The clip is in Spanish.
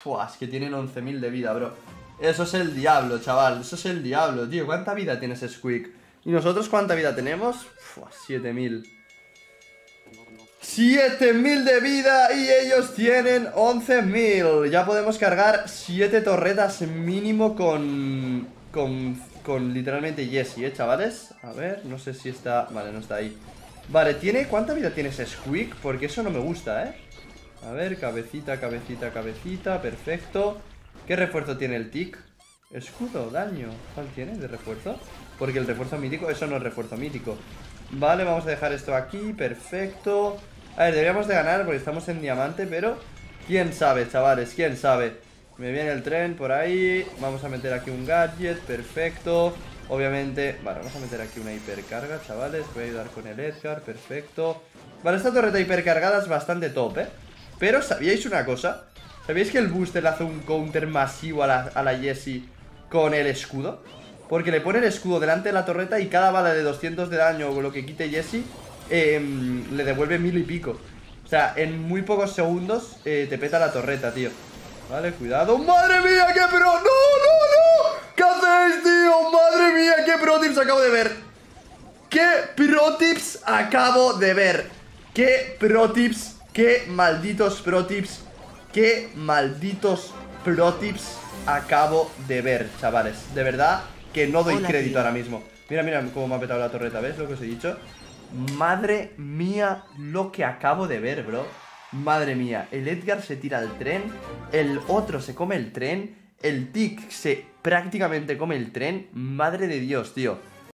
Fua, es que tienen 11.000 de vida, bro. Eso es el diablo, chaval. Eso es el diablo, tío. ¿Cuánta vida tiene ese Squeak? ¿Y nosotros cuánta vida tenemos? Fua, 7.000. 7.000 de vida y ellos tienen 11.000. Ya podemos cargar 7 torretas mínimo con, con... Con literalmente Jesse, ¿eh, chavales? A ver, no sé si está... Vale, no está ahí. Vale, ¿tiene... ¿Cuánta vida tiene ese Squeak? Porque eso no me gusta, ¿eh? A ver, cabecita, cabecita, cabecita, perfecto ¿Qué refuerzo tiene el tic? Escudo, daño ¿Cuál tiene de refuerzo? Porque el refuerzo mítico, eso no es refuerzo mítico Vale, vamos a dejar esto aquí, perfecto A ver, deberíamos de ganar porque estamos en diamante, pero ¿Quién sabe, chavales? ¿Quién sabe? Me viene el tren por ahí Vamos a meter aquí un gadget, perfecto Obviamente, vale, vamos a meter aquí una hipercarga, chavales Voy a ayudar con el Edgar, perfecto Vale, esta torreta hipercargada es bastante top, ¿eh? Pero, ¿sabíais una cosa? ¿Sabíais que el booster hace un counter masivo a la, a Jessie con el escudo? Porque le pone el escudo delante de la torreta y cada bala de 200 de daño o lo que quite Jessie em, le devuelve mil y pico. O sea, en muy pocos segundos eh, te peta la torreta, tío. Vale, cuidado. ¡Madre mía, qué pro! ¡No, no, no! ¿Qué hacéis, tío? ¡Madre mía, qué pro tips acabo de ver! ¿Qué pro tips acabo de ver? ¿Qué pro tips Qué malditos pro tips Qué malditos pro tips acabo de ver, chavales. De verdad que no doy crédito ahora mismo. Mira, mira cómo me ha petado la torreta, ¿ves lo que os he dicho? Madre mía lo que acabo de ver, bro. Madre mía, el Edgar se tira al tren El otro se come el tren El Tic se prácticamente come el tren. Madre de Dios, tío